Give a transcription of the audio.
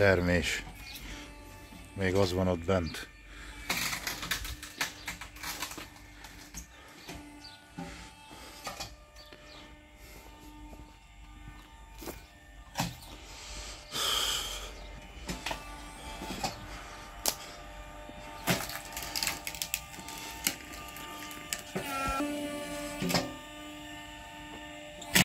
termés. Még az van ott bent.